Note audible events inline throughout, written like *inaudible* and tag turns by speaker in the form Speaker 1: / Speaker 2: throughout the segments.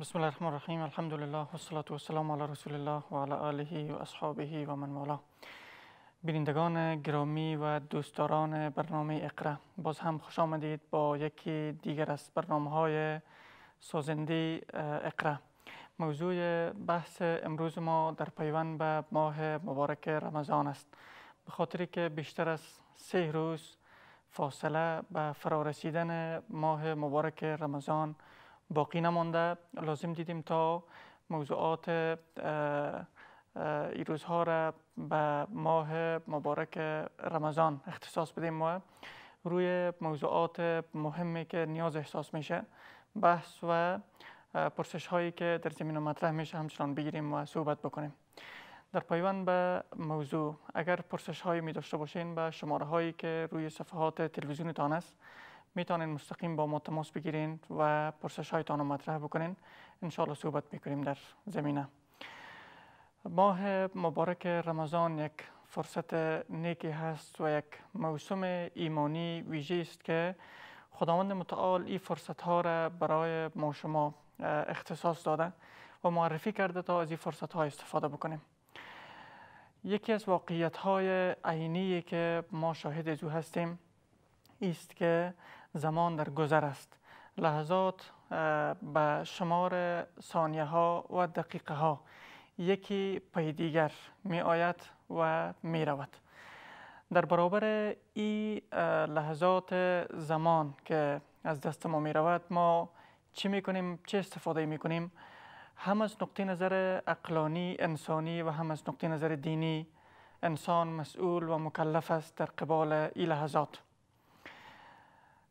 Speaker 1: بسم الله الرحمن الرحیم الحمد لله و الصلاة و السلام علی رسول الله و علی آله و اصحابه و من والا بینندگان گرامی و دوستداران برنامه اقرا باز هم خوش آمدید با یکی دیگر از برنامه های سازنده اقرا موضوع بحث امروز ما در پیوند به ماه مبارک رمضان است به خاطر که بیشتر از سه روز فاصله به فرارسیدن ماه مبارک رمضان باقی نمانده. لازم دیدیم تا موضوعات این روزها را به ماه مبارک رمضان اختصاص بدیم و روی موضوعات مهمی که نیاز احساس میشه بحث و پرسش هایی که در زمین مطرح میشه همچنان بگیریم و صحبت بکنیم. در پایوند به موضوع اگر پرسش هایی می داشته باشین به شماره هایی که روی صفحات تلویزیونتان است می‌تونین مستقیم با ما تماس بگیرین و پرسش هایتان رو مطرح بکنین. انشاءالله صحبت می‌کنیم در زمینه. ماه مبارک رمضان یک فرصت نیکی هست و یک موسم ایمانی ویژه است که خداوند متعال این فرصت ها را برای ما شما اختصاص داده و معرفی کرده تا از این فرصت ها استفاده بکنیم. یکی از واقعیت های عینی که ما شاهد از او هستیم است که زمان در گذر است. لحظات به شمار ثانیه ها و دقیقه ها یکی پی دیگر می آید و می رود در برابر این لحظات زمان که از دست ما می رود ما چی می کنیم چه استفاده می کنیم هم از نقطه نظر اقلانی انسانی و هم از نقطه نظر دینی انسان مسئول و مکلف است در قبال این لحظات.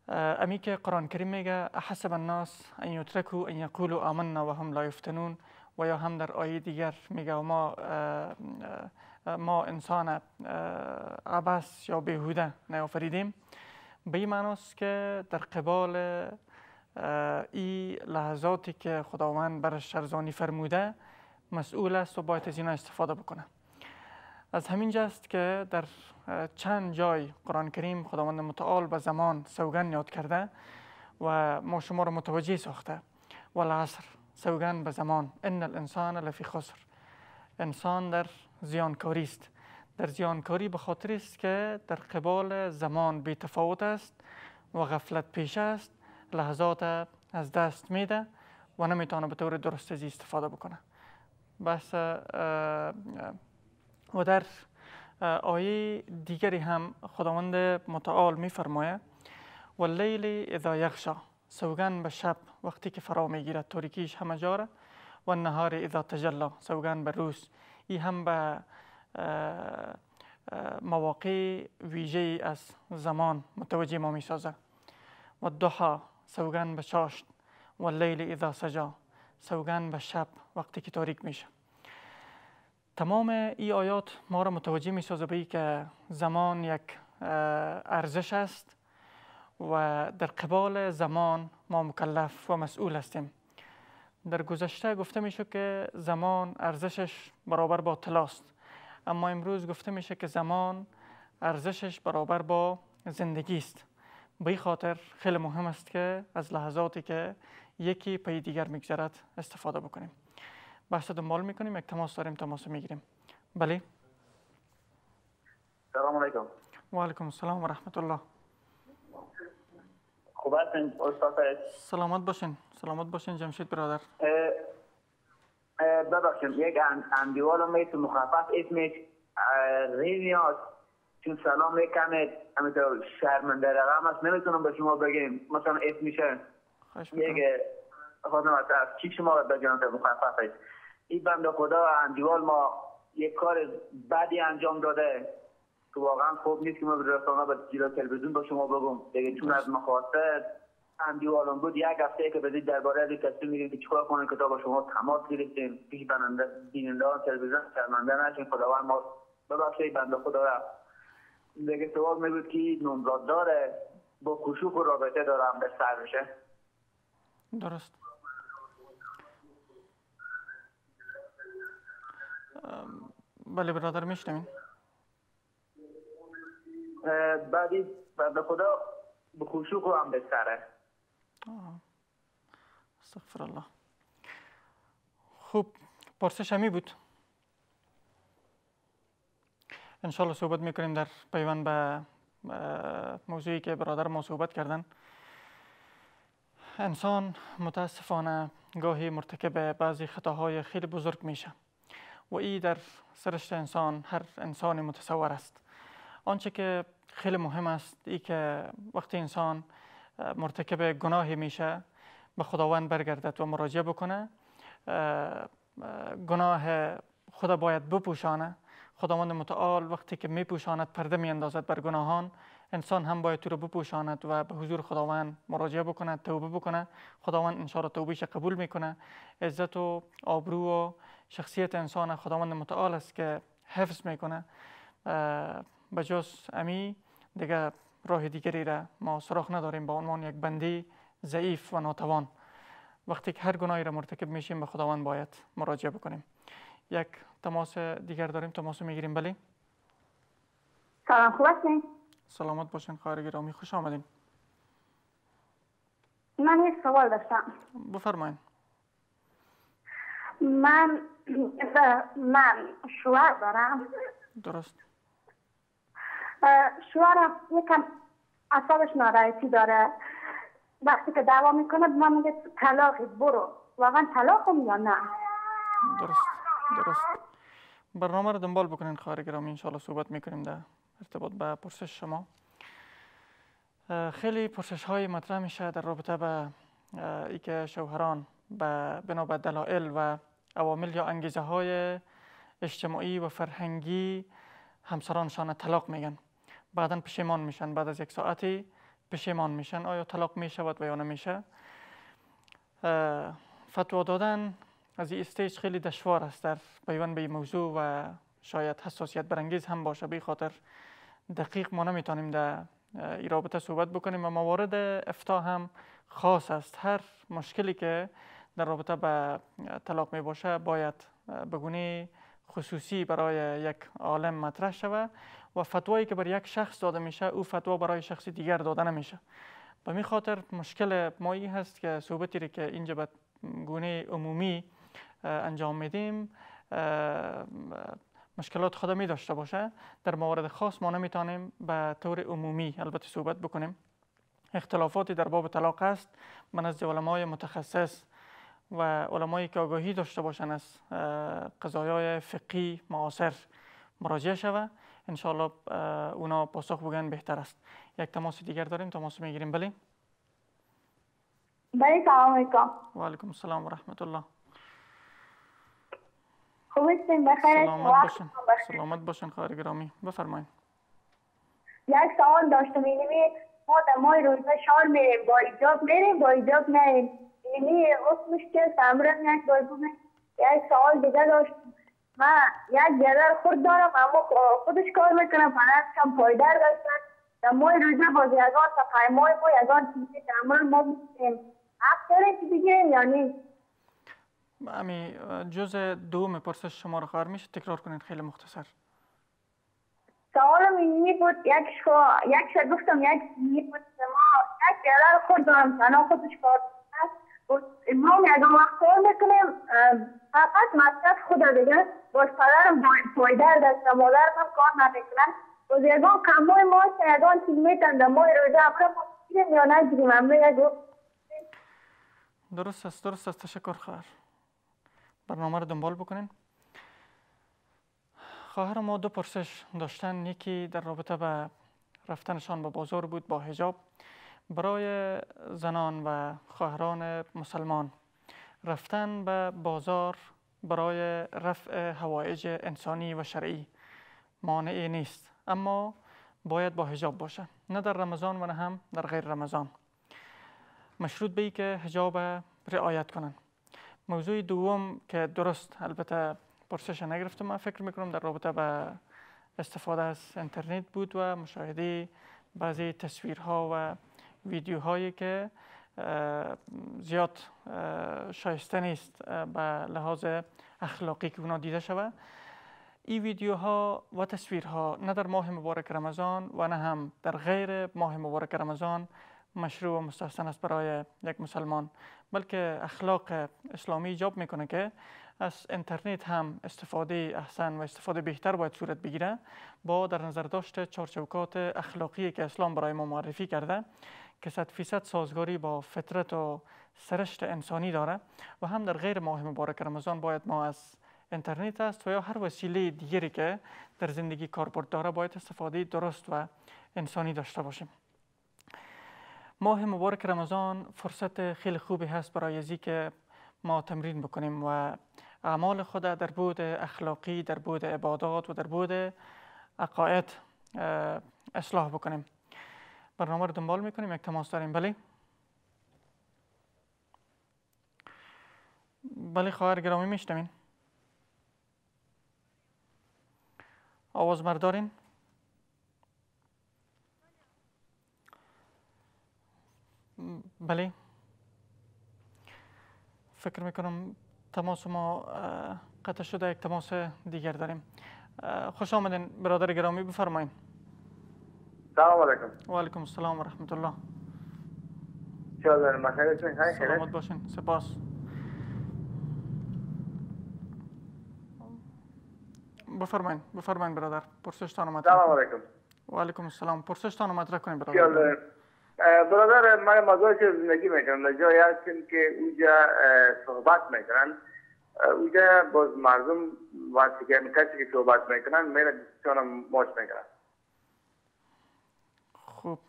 Speaker 1: امی قرآن کریم میگه حسب الناس ان یترکو ان یقولوا آمنا و لا یفتنون. و یا هم در آیه دیگر میگه ما ما انسان عبس یا بیهوده نیافریدیم. به این معناست که در قبال این لحظاتی که خداوند برش ارزانی فرموده مسئول است و باید از اینا استفاده بکنه. از همین جاست که در چند جای قرآن کریم خداوند متعال به زمان سوگن یاد کرده و ما شما رو متوجه ساخته. و العصر سوگن به زمان. ان الانسان لفی خسر. انسان در زیانکاری است. در زیانکاری به خاطر است که در قبال زمان بی تفاوت است و غفلت پیش است. لحظات از دست میده و نمی‌تونه به طور درست استفاده بکنه. بس و در آیه دیگری هم خداوند متعال میفرماید و لیل اذا یغشا سوگن به شب وقتی که فرا می‌گیرد تاریکیش همه جاره و نهار اذا تجلا سوگن به روز. این هم به مواقع ویژه از زمان متوجه ما می سازه و دوحا سوگن به چاشت. و لیل اذا سجا سوگن به شب وقتی که تاریک میشه تمام این آیات ما را متوجه می سازه به که زمان یک ارزش است و در قبال زمان ما مکلف و مسئول هستیم. در گذشته گفته میشه که زمان ارزشش برابر با طلاست اما امروز گفته میشه که زمان ارزشش برابر با زندگی است. به خاطر خیلی مهم است که از لحظاتی که یکی پی دیگر میگذرد استفاده بکنیم. بحث دنبال می‌کنیم یک تماس داریم تماس می‌گیریم بله
Speaker 2: سلام علیکم
Speaker 1: و علیکم السلام و رحمت الله
Speaker 2: خوب هستین استاد
Speaker 1: سلامت باشین سلامت باشین جمشید برادر
Speaker 2: ببخشید یک اندیوال میتو مخفف اسمش ریویاس چون سلام می‌کنه همینطور شرمنده رقم است. نمی‌تونم به شما بگیم مثلا اسمشه. یک خواستم از چی شما به جانت مخفف است؟ این بند خدا اندیوال ما یک کار بدی انجام داده. که واقعا خوب نیست که ما به رسانه به جلو تلویزیون با شما بگم. دیگه چون از مخاطر اندیوالان بود. یک هفته که بدید درباره از کسی میگیم که چیکار کنن که با شما تماس گرفتیم. پیش بننده بیننده تلویزیون شرمنده نشین. خداوند ما ببخشید بنده خدا را. دیگه سوال میگود که نمراد داره. با کشوف و رابطه دارم به سر بشه
Speaker 1: درست. بله برادر میشنوین.
Speaker 2: بعدی به خدا به خشوع هم به سره.
Speaker 1: استغفر الله. خوب پرسش همی بود. انشالله صحبت می‌کنیم در پیوند به موضوعی که برادر ما صحبت کردن. انسان متاسفانه گاهی مرتکب بعضی خطاهای خیلی بزرگ میشه. و ای در سرشت انسان هر انسانی متصور است. آنچه که خیلی مهم است ای که وقتی انسان مرتکب گناهی میشه به خداوند برگردد و مراجعه بکنه گناه خدا باید بپوشانه. خداوند متعال وقتی که میپوشاند پرده میاندازد بر گناهان انسان هم باید تو رو بپوشاند و به حضور خداوند مراجعه بکنه توبه بکنه. خداوند انشاءالله توبهش قبول می‌کنه. عزت و آبرو و شخصیت انسان خداوند متعال است که حفظ می‌کنه. به جز امی دیگه راه دیگری را ما سراخ نداریم. با عنوان یک بندی ضعیف و ناتوان. وقتی که هر گناهی را مرتکب میشیم به خداوند باید مراجعه بکنیم. یک تماس دیگر داریم تماس می‌گیریم. بله.
Speaker 3: سلام خوب هستین؟
Speaker 1: سلامت باشین خواهر گرامی. خوش آمدین.
Speaker 3: من یک سوال داشتم.
Speaker 1: بفرمایید
Speaker 3: من *clears throat* من شوهر دارم.
Speaker 1: درست.
Speaker 3: شوهرم یکم اصابش ناراحتی داره. وقتی که دعوا می‌کنه من میگه طلاقی برو. واقعا طلاقم یا نه؟
Speaker 1: درست درست. برنامه رو دنبال بکنین خواهر گرامی. انشاءالله صحبت می‌کنیم در ارتباط به پرسش شما. خیلی پرسش های مطرح میشه در رابطه به ای که شوهران به بنا به دلایل و عوامل یا انگیزه های اجتماعی و فرهنگی همسرانشان طلاق میگن. بعدا پشیمان میشن. بعد از یک ساعتی پشیمان میشن. آیا طلاق می‌شود و یا نمیشه؟ فتوا دادن از این استیج خیلی دشوار است. در پیوند به این موضوع و شاید حساسیت برانگیز هم باشه. به خاطر دقیق ما نمی‌تونیم در این رابطه صحبت بکنیم و موارد افتا هم خاص است. هر مشکلی که در رابطه به طلاق می باشه باید بگونه خصوصی برای یک عالم مطرح شود و فتوایی که بر یک شخص داده میشه او فتوا برای شخص دیگر داده نمیشه. به می خاطر مشکل ما هست که صحبتی که اینجا به گونه عمومی انجام میدیم مشکلات خودمی داشته باشه. در موارد خاص ما نمی‌تونیم به طور عمومی البته صحبت بکنیم. اختلافاتی در باب طلاق است من از علمای متخصص و علمایی که آگاهی داشته باشن از قضایای فقی معاصر مراجعه شوه. انشاءالله اونا پاسخ بگن بهتر است. یک تماس دیگر داریم تماس می‌گیریم. بله؟
Speaker 3: بله سلام علیکم.
Speaker 1: و علیکم السلام و رحمت الله
Speaker 3: خوب بخیر.
Speaker 1: سلامت باشین. سلامت باشین خواهر گرامی. بفرمایید
Speaker 3: یک سوال داشتم. اینمی ما در ماه روزه شال میریم با ایجاب میریم با ایجاب نریم. اینمی حکمش که سمرم یک باید یک سوال دیگه داشتم من یک جدر خود دارم اما خودش کار می‌کنم پناه کم پایدر داشتن در ماه روزه باز یگان تا پیمای ما یگان چیزی تعمل ما می‌کنیم. داریم که یا نیست
Speaker 1: امی جز دوم پرسش شما رو خواهر میشه. تکرار کنید خیلی مختصر.
Speaker 3: سوالم اینی بود یک شو یک شو گفتم یک اینی بود ما یک جلال خود دارم. تنها خودش کار ما یک وقت کار می‌کنیم فقط مصرف خود دیگه. باز پدرم پایدر دست مادرم هم کار نمی‌کنن. باز یگان کمای ما یگان چیز میتن در ماه روزه امرا ما یا نگیریم؟ امرا یک
Speaker 1: درست است درست است. تشکر خواهر. برنامه رو دنبال بکنین. خواهر ما دو پرسش داشتن. یکی در رابطه به رفتنشان به بازار بود با حجاب. برای زنان و خواهران مسلمان. رفتن به بازار برای رفع هوایج انسانی و شرعی مانعی نیست اما باید با حجاب باشه. نه در رمضان و نه هم در غیر رمضان. مشروط به که حجاب رعایت کنند موضوع دوم که درست البته پرسش نگرفتم. من فکر می‌کنم در رابطه به استفاده از انترنت بود و مشاهده بعضی تصویرها و ویدیوهایی که زیاد شایسته نیست به لحاظ اخلاقی که اونا دیده شود این ویدیوها و تصویرها نه در ماه مبارک رمضان و نه هم در غیر ماه مبارک رمضان مشروع و مستحسن است برای یک مسلمان بلکه اخلاق اسلامی ایجاب می‌کنه که از اینترنت هم استفاده احسن و استفاده بهتر باید صورت بگیره با در نظر داشت چارچوکات اخلاقی که اسلام برای ما معرفی کرده. که صد فیصد سازگاری با فطرت و سرشت انسانی داره و هم در غیر ماه مبارک رمضان باید ما از اینترنت است و یا هر وسیله دیگری که در زندگی کاربرد داره باید استفاده درست و انسانی داشته باشیم. ماه مبارک رمضان فرصت خیلی خوبی هست برای ازی که ما تمرین بکنیم و اعمال خود در بود اخلاقی در بود عبادات و در بود عقاید اصلاح بکنیم. برنامه رو دنبال می‌کنیم یک تماس داریم. بله. بله خواهر گرامی میشتمین آواز بردارین. بله. فکر می‌کنم تماس ما قطع شده یک تماس دیگر داریم. خوش آمدین. برادر گرامی بفرمایید
Speaker 4: سلام علیکم
Speaker 1: و علیکم السلام و رحمت الله
Speaker 4: داریم بخیر
Speaker 1: سلامت باشین سپاس بفرمایید بفرمایید برادر. پرسشتان اومد
Speaker 4: سلام علیکم
Speaker 1: و علیکم السلام. پرسشتان مطرح کنید برادر.
Speaker 4: برادر من مزاج زندگی می‌کنم. جایی هستیم که اونجا صحبت می‌کنن. اونجا باز مردم وقتی که کسی که صحبت می‌کنن میره چونم ماش می‌کنن
Speaker 1: خوب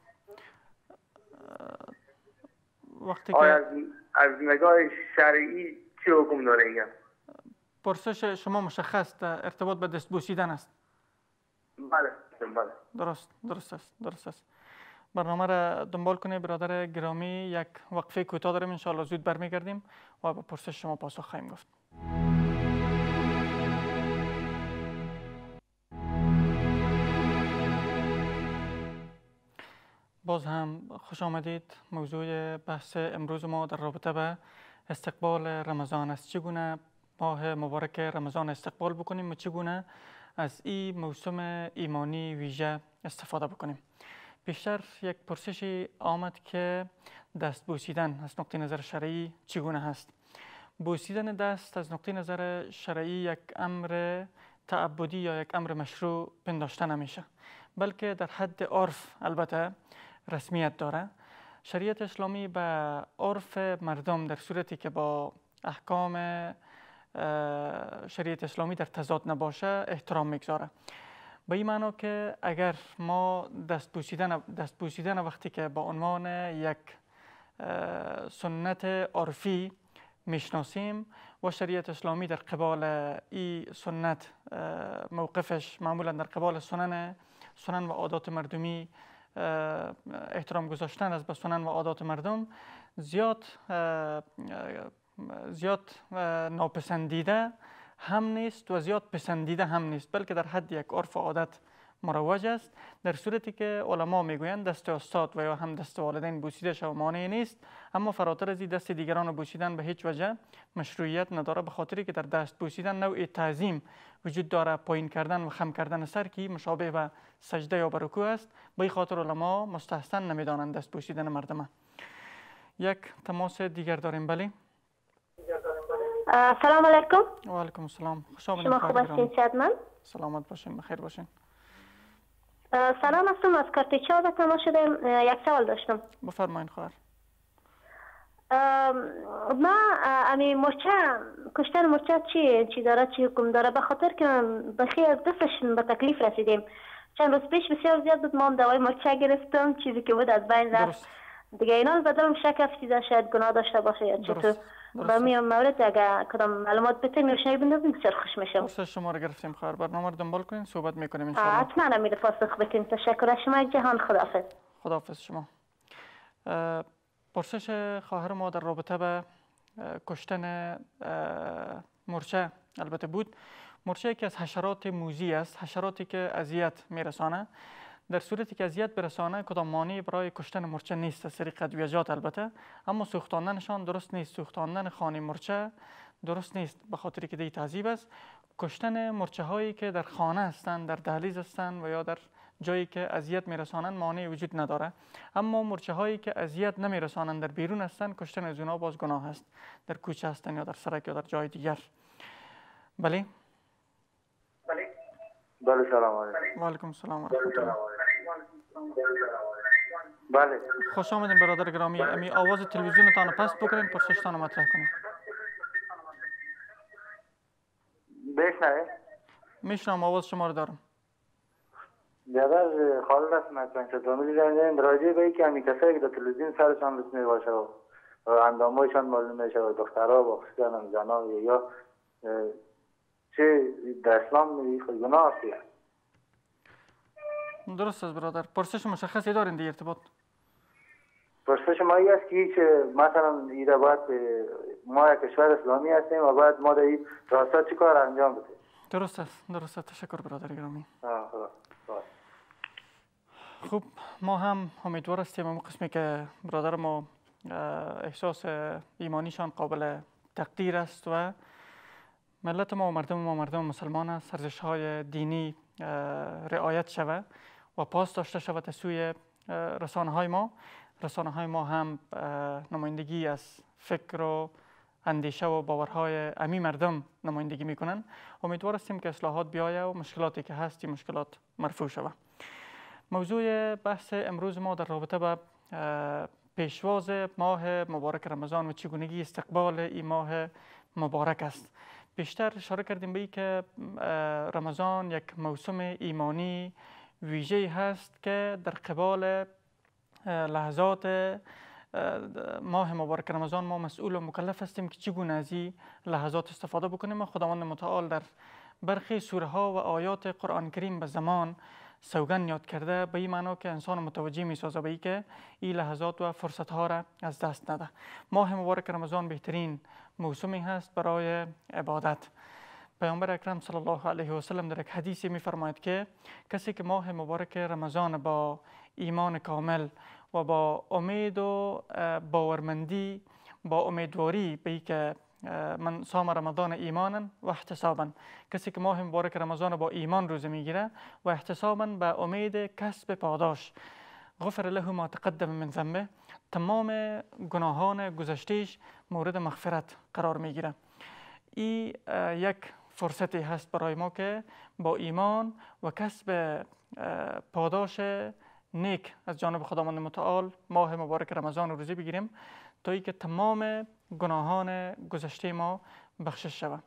Speaker 1: وقتی
Speaker 4: که از, از نگاه شرعی چه حکم داره اینجا
Speaker 1: پرسش شما مشخص ارتباط به دست بوسیدن است.
Speaker 4: بله بله.
Speaker 1: درست درست است درست است. برنامه را دنبال کنه برادر گرامی یک وقفه کوتاه داریم انشاءالله زود برمیگردیم و به پرسش شما پاسخ خواهیم گفت. باز هم خوش آمدید. موضوع بحث امروز ما در رابطه به استقبال رمضان است. چگونه ماه مبارک رمضان استقبال بکنیم و چگونه از این موسم ایمانی ویژه استفاده بکنیم؟ بیشتر یک پرسشی آمد که دست بوسیدن از نقطه نظر شرعی چگونه هست؟ بوسیدن دست از نقطه نظر شرعی یک امر تعبدی یا یک امر مشروع پنداشته نمیشه بلکه در حد عرف. البته رسمیت داره شریعت اسلامی به عرف مردم در صورتی که با احکام شریعت اسلامی در تضاد نباشه احترام می‌گذاره. به این معنا که اگر ما دست بوسیدن, دست بوسیدن وقتی که با عنوان یک سنت عرفی می‌شناسیم و شریعت اسلامی در قبال این سنت موقفش معمولا در قبال سنن سنن و عادات مردمی احترام گذاشتن از به سنن و عادات مردم زیاد زیاد ناپسندیده هم نیست و زیاد پسندیده هم نیست بلکه در حد یک عرف و عادت مروج است در صورتی که علما می‌گویند دست استاد و یا هم دست والدین بوسیده شو مانع نیست اما فراتر از دست دیگران بوسیدن به هیچ وجه مشروعیت نداره به خاطری که در دست بوسیدن نوع تعظیم وجود داره پایین کردن و خم کردن سر که مشابه و سجده یا برکو است. به خاطر علما مستحسن نمی‌دانند دست بوسیدن مردمه یک تماس دیگر داریم بله؟
Speaker 5: سلام علیکم.
Speaker 1: و علیکم السلام. خوش
Speaker 5: شما خوب هستین
Speaker 1: سلامت باشین بخیر باشین.
Speaker 5: سلام هستم. از کارت چهار تماس شدیم یک سوال داشتم.
Speaker 1: بفرمایین خواهر.
Speaker 5: ما امی مرچه کشتن مرچه چی؟ چی داره؟ چی حکم داره؟ به خاطر که بخیر دستش به تکلیف رسیدیم. چند روز پیش بسیار زیاد بود ما هم دوای مرچه گرفتم چیزی که بود از بین رفت. دیگه اینا بدلم شک افتیده شاید گناه داشته باشه یا چطور. میام مورد اگر کدام معلومات بندازیم بسیار خوش میشم
Speaker 1: پرسش شما رو گرفتیم خواهر. برنامه رو دنبال کنین صحبت می‌کنیم ان
Speaker 5: حتما میره پاسخ بتین تشکر از شما جهان خداحافظ.
Speaker 1: خداحافظ شما. پرسش خواهر ما در رابطه به کشتن مرچه البته بود. مرچه که از حشرات موزی است. حشراتی که اذیت میرسانه. در صورتی که اذیت برسانه کدام مانعی برای کشتن مرچه نیست. از طریق ادویجات البته. اما سوختاندنشان درست نیست. سوختاندن خانه مرچه درست نیست. به خاطر که دی تعذیب است. کشتن مرچه هایی که در خانه هستند در دهلیز هستند و یا در جایی که اذیت میرسانند مانعی وجود نداره. اما مرچه هایی که اذیت نمیرسانند در بیرون هستند کشتن از اونها باز گناه است. در کوچه هستند یا در سرک یا در جای دیگر. بله؟
Speaker 4: بله سلام علیکم.
Speaker 1: و علیکم السلام و رحمت الله.
Speaker 4: بله.
Speaker 1: خوش آمدین برادر گرامی. امی آواز تلویزیونتان پست بکنین پرسشتان مطرح کنین
Speaker 4: بشنوه
Speaker 1: میشنم آواز شما رو دارم.
Speaker 4: جبر خالد است مطمئن شد فامیلی داریم راجع به اینکه همی کسایی که در تلویزیون سرشان رسمی باشه و اندامهایشان معلوم میشه و دخترها با خصوصا زنها یا چه در اسلام خود گناه است.
Speaker 1: درست است برادر پرسش مشخصی دارین در ارتباط
Speaker 4: پرسش ما است که مثلا ایره باید ما یک کشور اسلامی هستیم و باید ما در این راستا چی کار انجام بدیم
Speaker 1: درست است درست است تشکر برادر گرامی. خوب ما هم امیدوار هستیم اون قسمی که برادر ما احساس ایمانیشان قابل تقدیر است و ملت ما و مردم ما مردم مسلمان است ارزش های دینی رعایت شود و پاس داشته شود سوی رسانه های ما. رسانه های ما هم نمایندگی از فکر و اندیشه و باورهای امی مردم نمایندگی می‌کنن. امیدوار هستیم که اصلاحات بیایه و مشکلاتی که هست این مشکلات مرفوع شود موضوع بحث امروز ما در رابطه با پیشواز ماه مبارک رمضان و چگونگی استقبال این ماه مبارک است. بیشتر اشاره کردیم به که رمضان یک موسم ایمانی ویژه هست که در قبال لحظات اه، ماه مبارک رمضان ما مسئول و مکلف هستیم که چگونه از این لحظات استفاده بکنیم. و خداوند متعال در برخی سوره ها و آیات قرآن کریم به زمان سوگن یاد کرده به این معنا که انسان متوجه می سازه به که این لحظات و فرصت ها را از دست نده. ماه مبارک رمضان بهترین موسمی هست برای عبادت. پیامبر اکرم صلی الله علیه و سلم در یک حدیثی می فرماید که کسی که ماه مبارک رمضان با ایمان کامل و با امید و باورمندی با امیدواری به که من صام رمضان ایمانا و احتسابا کسی که ماه مبارک رمضان با ایمان روزه می‌گیره و احتسابا به امید کسب پاداش. غفر له ما تقدم من ذنبه. تمام گناهان گذشتهش مورد مغفرت قرار می‌گیره. اه، یک فرصتی هست برای ما که با ایمان و کسب پاداش نیک از جانب خداوند متعال ماه مبارک رمضان رو روزه بگیریم تا اینکه تمام گناهان گذشته ما بخشش شود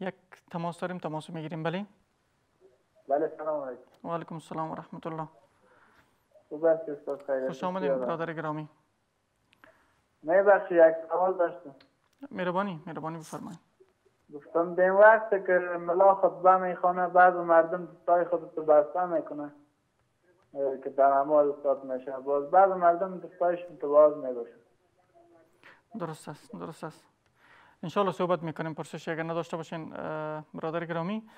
Speaker 1: یک تماس داریم تماس می‌گیریم. بله.
Speaker 6: بله سلام علیکم.
Speaker 1: و علیکم السلام و رحمت الله خوش آمدید برادر گرامی.
Speaker 6: من بخشی یک سوال داشتم.
Speaker 1: مهربانی مهربانی بفرمایید.
Speaker 6: گفتم به این وقت که ملا خطبه می‌خوانه بعض مردم دستای خود رو بسته می‌کنه که در نماز استاد میشه. باز بعض مردم دستایشون تو باز میگوشه
Speaker 1: درست است درست است. انشالله صحبت می‌کنیم پرسش اگر نداشته باشین برادر گرامی.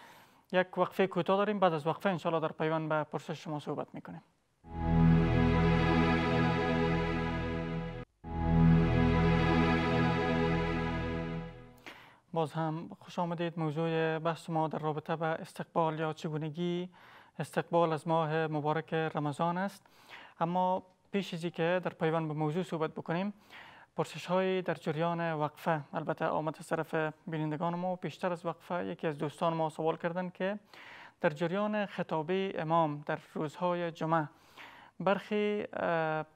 Speaker 1: یک وقفه کوتاه داریم بعد از وقفه انشالله در پیوند به پرسش شما صحبت می‌کنیم. باز هم خوش آمدید. موضوع بحث ما در رابطه به استقبال یا چگونگی استقبال از ماه مبارک رمضان است. اما پیش از که در پیوند به موضوع صحبت بکنیم پرسش های در جریان وقفه. البته آمد از طرف بینندگان ما و پیشتر از وقفه. یکی از دوستان ما سوال کردند که در جریان خطابه امام در روزهای جمعه برخی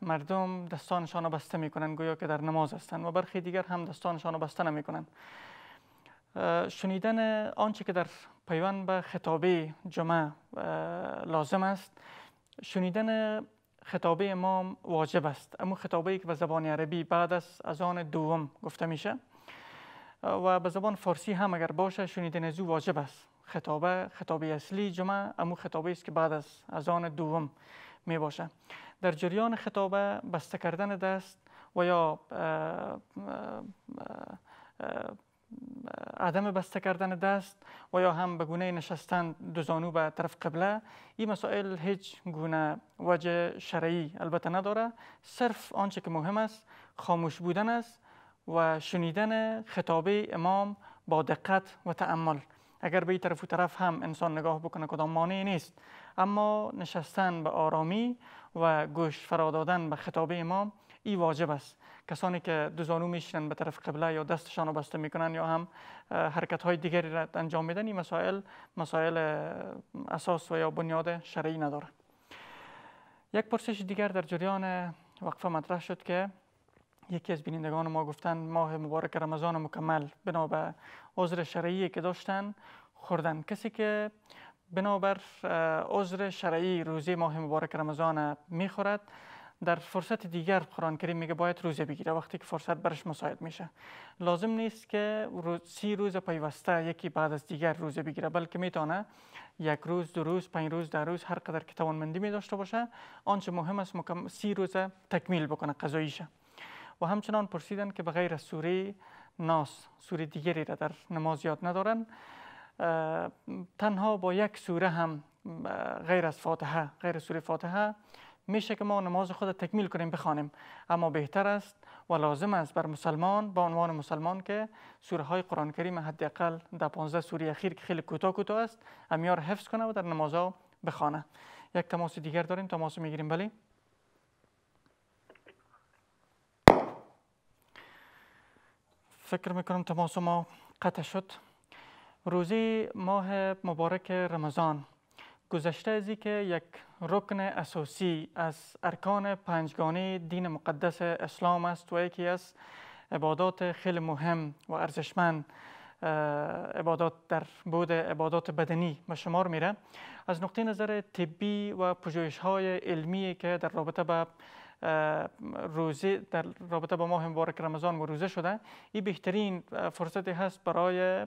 Speaker 1: مردم دستانشان بسته می کنند گویا که در نماز هستند و برخی دیگر هم دستانشان بسته نمی کنند شنیدن آنچه که در پیوند به خطابه جمعه لازم است شنیدن خطابه امام واجب است. اما خطابه که به زبان عربی بعد از اذان دوم گفته میشه و به زبان فارسی هم اگر باشه شنیدن از او واجب است. خطابه خطابه اصلی جمعه اما خطابه است که بعد از اذان دوم می باشه. در جریان خطابه بسته کردن دست و یا عدم بسته کردن دست و یا هم به گونه نشستن دو زانو به طرف قبله این مسائل هیچ گونه وجه شرعی البته نداره. صرف آنچه که مهم است خاموش بودن است و شنیدن خطابه امام با دقت و تأمل. اگر به این طرف و طرف هم انسان نگاه بکنه کدام مانعی نیست. اما نشستن به آرامی و گوش فرا دادن به خطابه امام این واجب است. کسانی که دو زانو میشینن به طرف قبله یا دستشان رو بسته می‌کنن یا هم حرکت های دیگری را انجام میدن این مسائل مسائل اساس و یا بنیاد شرعی نداره یک پرسش دیگر در جریان وقفه مطرح شد که یکی از بینندگان ما گفتن ماه مبارک رمضان مکمل بنا به عذر شرعی که داشتن خوردن. کسی که بنابر عذر شرعی روزی ماه مبارک رمضان می‌خورد در فرصت دیگر قرآن کریم میگه باید روزه بگیره وقتی که فرصت برش مساعد میشه. لازم نیست که سی روز پیوسته یکی بعد از دیگر روزه بگیره بلکه می‌تونه یک روز دو روز پنج روز در روز هر قدر که توانمندی می داشته باشه آنچه مهم است مکم... سی روز تکمیل بکنه قضاییشه. و همچنان پرسیدن که بغیر سوره ناس سوره دیگری را در نماز یاد ندارن تنها با یک سوره هم غیر از فاتحه غیر سوره فاتحه میشه که ما نماز خود تکمیل کنیم بخوانیم. اما بهتر است و لازم است بر مسلمان با عنوان مسلمان که سوره های قرآن کریم حداقل در 15 سوره اخیر که خیلی کوتاه کوتاه است امیار حفظ کنه و در نمازها بخوانه. یک تماس دیگر داریم تماس می‌گیریم. بلی فکر می‌کنم تماس ما قطع شد. روزی ماه مبارک رمضان. گذشته از که یک رکن اساسی از ارکان پنجگانه دین مقدس اسلام است و یکی از عبادات خیلی مهم و ارزشمند عبادات در بود عبادات بدنی به شمار میره. از نقطه نظر طبی و پژوهش های علمی که در رابطه به روزه در رابطه با ماه مبارک رمضان و روزه شده. این بهترین فرصتی هست برای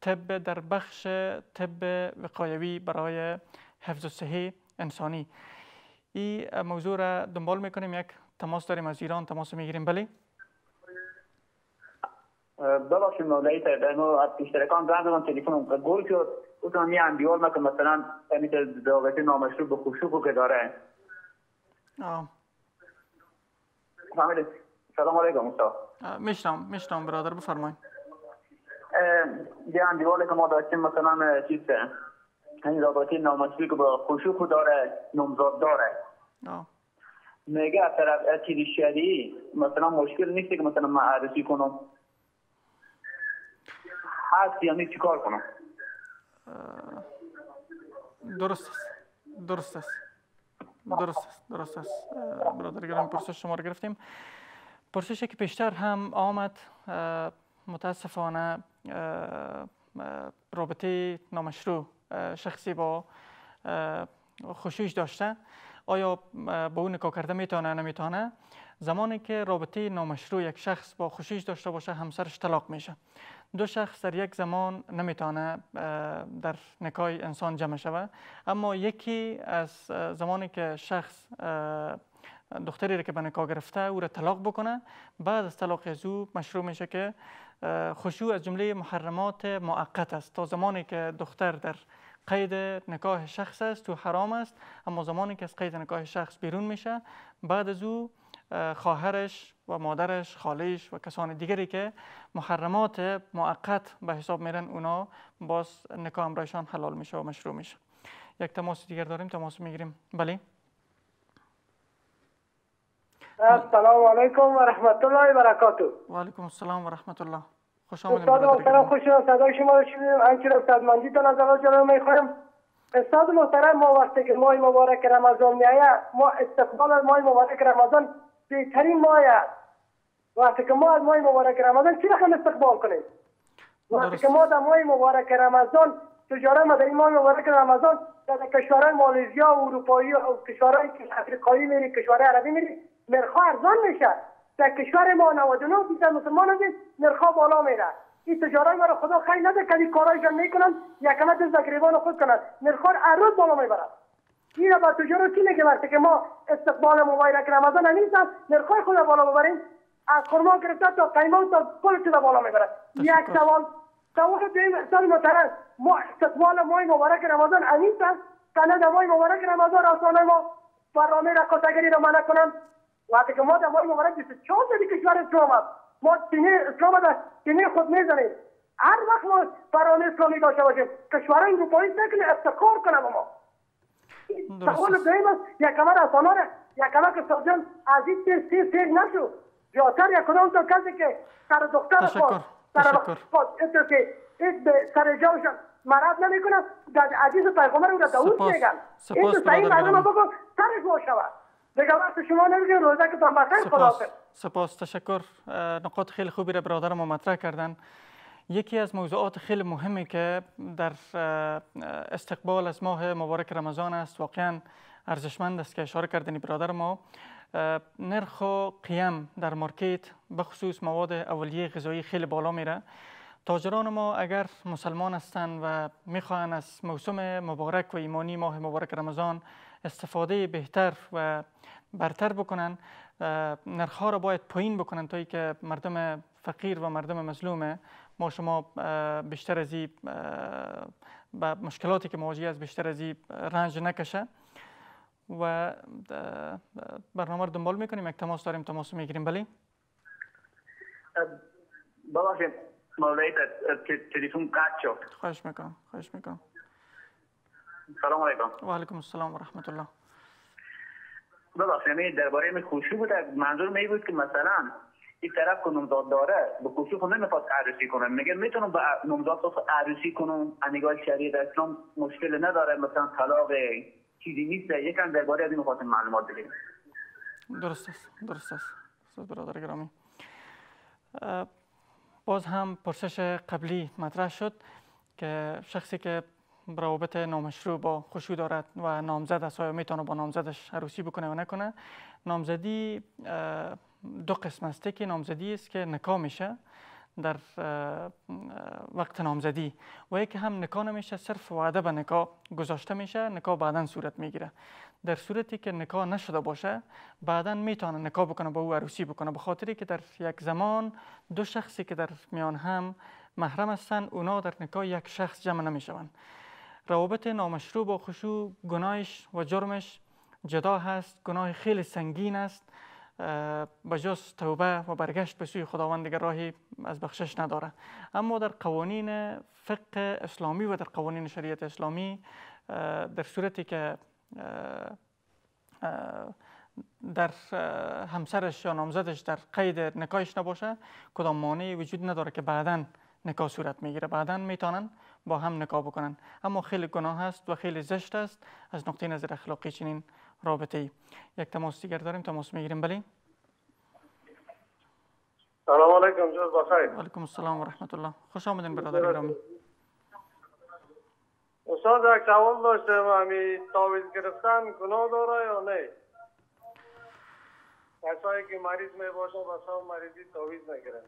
Speaker 1: طب در بخش طب وقایوی برای حفظ صحی انسانی. این موضوع را دنبال می‌کنیم. یک تماس داریم از ایران. تماس می‌گیریم. بله.
Speaker 2: ببخشید صاحب از اشتراکان زنگ زدم تلفنم گل شد. گفتم یه اندیوال ما که مثلا همین دعوت نامشروع به خشوع که داره؟
Speaker 1: آه.
Speaker 2: فهمیدید سلام علیکم استاد
Speaker 1: میشنم میشنم برادر بفرمایید.
Speaker 2: یه اندیوالی که ما داشتیم مثلا چیز این رابطه نامشروع که به خشوع داره نمزاد داره.
Speaker 1: آه.
Speaker 2: میگه از طرف چیز شریعی مثلا مشکل نیست که مثلا معرفی کنم. هست یعنی چیکار کنم؟
Speaker 1: درست است درست است درست است درست است برادر گرامی پرسش شما رو گرفتیم پرسشی که پیشتر هم آمد متاسفانه رابطه نامشروع شخصی با خشوش داشته آیا با اون نکاح کرده می‌تونه نمی‌تونه زمانی که رابطه نامشروع یک شخص با خشوش داشته باشه همسرش طلاق میشه دو شخص در یک زمان نمی‌تونه در نکاح انسان جمع شود اما یکی از زمانی که شخص دختری را که به نکاح گرفته او را طلاق بکنه. بعد از طلاق از او مشروع میشه که خشوع از جمله محرمات معقت است. تا زمانی که دختر در قید نکاح شخص است و حرام است. اما زمانی که از قید نکاح شخص بیرون میشه بعد از او خواهرش و مادرش خالیش و کسان دیگری که محرمات موقت به حساب میرن اونا باز نکاح امرایشان حلال میشه و مشروع میشه. یک تماس دیگر داریم؟ تماس می‌گیریم. بله.
Speaker 7: السلام علیکم و رحمت الله و برکاته.
Speaker 1: و علیکم السلام و رحمت الله. خوش
Speaker 7: آمدید استاد محترم خوش صدای شما رو شنیدیم. انچه استاد تا از الله جلال می‌خوایم. استاد محترم ما وقتی که ماه مبارک رمضان میآید ما استقبال ماه مبارک رمضان بهترین ماه وقتی که ما از ماه مبارک رمضان چی رقم استقبال کنیم؟ وقتی که ما در ماه مبارک رمضان تجاره ما در این ماه مبارک رمضان در کشورهای مالزیا و اروپایی و کشورهای افریقایی میری کشورهای عربی میری نرخ ارزان میشه در کشور ما 99 درصد مسلمان هم نرخ بالا میره. این تجارای ما رو خدا خیلی نده که کارایشان می‌کنن یکمت از گریبان خود کنن. نرخ روز بالا می‌برن. این با تجار کی میگه وقتی که ما استقبال مبارک رمضان نیستم نرخ خود بالا ببریم. از خرما گرفته تا قیمه تا کل چیز بالا می‌بره یک سوال. سوال دیم سال محترم ما استقبال ماه مبارک رمضان نیستم کنه در ماه مبارک رمضان آسانه ما. برنامه رقصگری را منع کنم وقتی که ما در ماه مبارک 24 سالی کشور اسلام است ما تینه اسلام در تینه خود می‌زنیم. هر وقت ما برنامه اسلامی داشته باشیم کشورهای اروپایی سکن افتخار کنه با ما. سوال دویم است. یک کمر افغانان یک کمک سازم از این تیر سیر سیر نشو زیادتر یک کدام تا کسی که سر دختر. خواست سر اینطور که سر جاوشان مرد نمی‌کنه. در عزیز پیغمبر در داود
Speaker 1: سپاس.
Speaker 7: میگن. این تو صحیح
Speaker 1: گرامی.
Speaker 7: بگو سرش شود. دیگه شما روزه که
Speaker 1: سپاس تشکر. نقاط خیلی خوبی را برادر ما مطرح کردن. یکی از موضوعات خیلی مهمی که در استقبال از ماه مبارک رمضان است واقعا ارزشمند است که اشاره کردنی برادر ما. نرخ و قیم در مارکت بخصوص مواد اولیه غذایی خیلی بالا میره. تاجران ما اگر مسلمان هستند و می‌خواهند از موسم مبارک و ایمانی ماه مبارک رمضان استفاده بهتر و برتر بکنن نرخ را باید پایین بکنن تا که مردم فقیر و مردم مظلوم ما شما بیشتر از این به مشکلاتی که مواجه است بیشتر از این رنج نکشه. و برنامه رو دنبال می‌کنیم. یک تماس داریم تماس می‌گیریم. بله؟
Speaker 2: ت- ت- تلفن قطع شد.
Speaker 1: خواهش می‌کنم خواهش می‌کنم.
Speaker 2: سلام علیکم.
Speaker 1: و علیکم السلام و رحمت الله.
Speaker 2: ببخشید یعنی درباره می خوشی بود. منظور می بود که مثلا این طرف که نمزاد داره به خود نمی‌خواد عروسی کنه. میگه می‌تونم به نمزاد عروسی کنم. از نگاه شریعت اسلام مشکل نداره. مثلا طلاق چیزی نیست. یکم درباره از این می‌خواستم معلومات بگیرم
Speaker 1: درست است. درست است. برادر گرامی. باز هم پرسش قبلی مطرح شد که شخصی که روابط نامشروع با خوشو دارد و نامزد است آیا می‌تونه با نامزدش عروسی بکنه و نکنه. نامزدی دو قسم است. که نامزدی است که نکاح میشه در وقت نامزدی و یکی هم نکاح نمیشه صرف وعده به نکاح گذاشته میشه نکاح بعدا صورت می‌گیره. در صورتی که نکاح نشده باشه بعدا می‌تونه نکاح بکنه با او عروسی بکنه به خاطری که در یک زمان دو شخصی که در میان هم محرم هستند اونا در نکاح یک شخص جمع نمی‌شوند. روابط نامشروع با خشوع گناهش و جرمش جدا هست. گناه خیلی سنگین است. به توبه و برگشت به سوی خداوند دیگر راهی از بخشش نداره. اما در قوانین فقه اسلامی و در قوانین شریعت اسلامی در صورتی که در همسرش یا نامزدش در قید نکاحش نباشه کدام مانعی وجود نداره که بعدا نکاح صورت می‌گیره. بعدا می‌تونن با هم نکاح بکنن. اما خیلی گناه است و خیلی زشت است از نقطه نظر اخلاقی چنین رابطه ای یک تماس دیگر داریم تماس می‌گیریم. بله.
Speaker 8: سلام علیکم جز بخیر.
Speaker 1: علیکم السلام و رحمت الله. خوش آمدین برادر گرامی.
Speaker 8: استاد یک سوال داشتم همی تاویز گرفتن گناه داره یا نه؟ کسایی که مریض می باشه بسا مریضی تاویز نگیرن.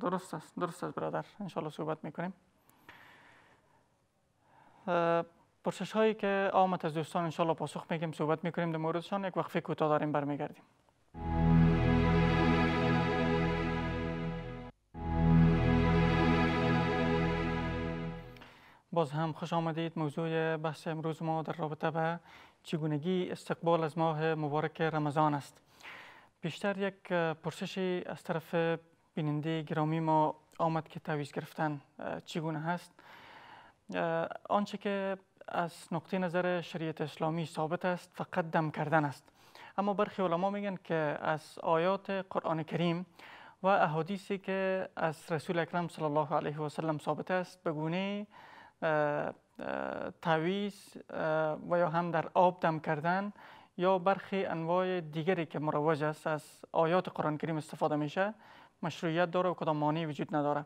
Speaker 1: درست است درست است برادر انشالله صحبت می‌کنیم پرسش هایی که آمد از دوستان انشالله پاسخ میگیم صحبت می‌کنیم در موردشان یک وقفه کوتاه داریم برمیگردیم باز هم خوش آمدید موضوع بحث امروز ما در رابطه به چگونگی استقبال از ماه مبارک رمضان است بیشتر یک پرسشی از طرف بیننده گرامی ما آمد که تعویض گرفتن چگونه هست؟ آنچه که از نقطه نظر شریعت اسلامی ثابت است فقط دم کردن است. اما برخی علما میگن که از آیات قرآن کریم و احادیثی که از رسول اکرم صلی الله علیه و سلم ثابت است به گونه اه، و یا هم در آب دم کردن یا برخی انواع دیگری که مروج است از آیات قرآن کریم استفاده میشه. مشروعیت داره و کدام مانعی وجود نداره.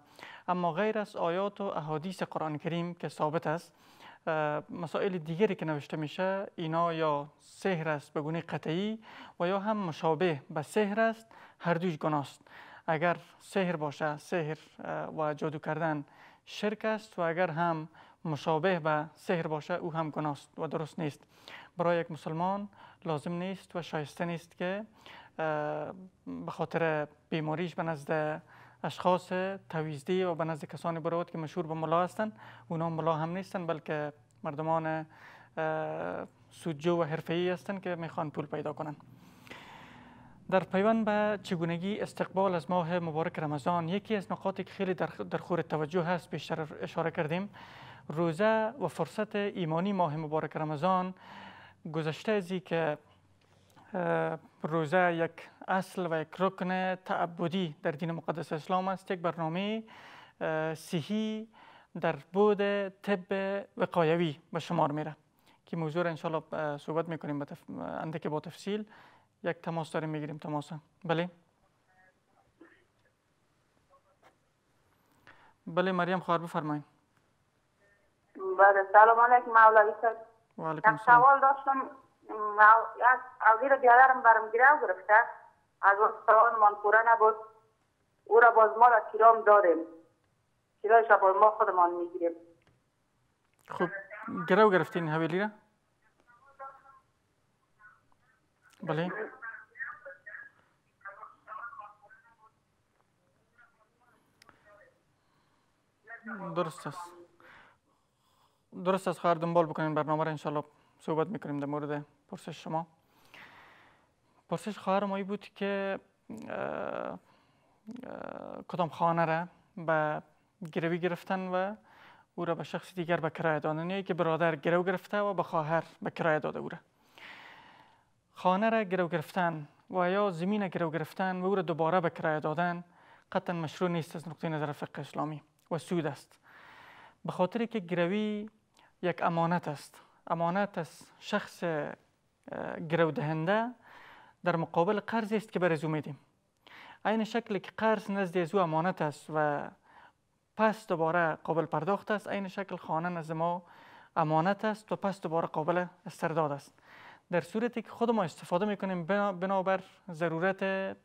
Speaker 1: اما غیر از آیات و احادیث قرآن کریم که ثابت است مسائل دیگری که نوشته میشه اینا یا سحر است به گونه قطعی و یا هم مشابه به سحر است هر دویش گناه است اگر سحر باشه سحر و جادو کردن شرک است و اگر هم مشابه به سحر باشه او هم گناه است و درست نیست. برای یک مسلمان لازم نیست و شایسته نیست که به خاطر بیماریش به نزد اشخاص تویزدی و به نزد کسانی برود که مشهور به ملا هستند اونا ملا هم نیستند بلکه مردمان سودجو و حرفه‌ای هستند که می‌خوان پول پیدا کنند در پیوند به چگونگی استقبال از ماه مبارک رمضان یکی از نقاطی که خیلی در, خور توجه هست بیشتر اشاره کردیم. روزه و فرصت ایمانی ماه مبارک رمضان گذشته از این که روزه یک اصل و یک رکن تعبدی در دین مقدس اسلام است. یک برنامه صحی در بود طب وقایوی به شمار میره که موضوع را انشالله صحبت می‌کنیم تف... اندک با تفصیل. یک تماس داریم می‌گیریم تماس بله. بله مریم خواهر بفرمایید.
Speaker 9: بله سلام علیکم مولوی صاحب
Speaker 1: و علیکم
Speaker 9: سوال داشتم. اوزیر بیادرم برم گیره گرفته. از استوان منپوره نبود. او را باز ما را کرام داریم کرایش را باز ما خودمان می‌گیریم.
Speaker 1: خب گرو گرفتین حویلی را؟ بله. درست است. درست است خواهر دنبال بکنین برنامه را انشالله صحبت می‌کنیم در مورد پرسش شما. پرسش خواهر مایی بود که کدام خانه را به گروی گرفتن و او را به شخص دیگر به کرایه دادن. یا که برادر گرو گرفته و به خواهر به کرایه داده او را. خانه را گرو گرفتن و یا زمین گرو گرفتن و او را دوباره به کرایه دادن قطعا مشروع نیست از نقطه نظر فقه اسلامی و سود است. به خاطر که گروی یک امانت است. امانت از شخص گرو دهنده در مقابل قرضی است که بر او میدیم. این شکل که قرض نزد از او امانت است و پس دوباره قابل پرداخت است این شکل خانه نزد ما امانت است و پس دوباره قابل استرداد است. در صورتی که خود ما استفاده می‌کنیم بنابر ضرورت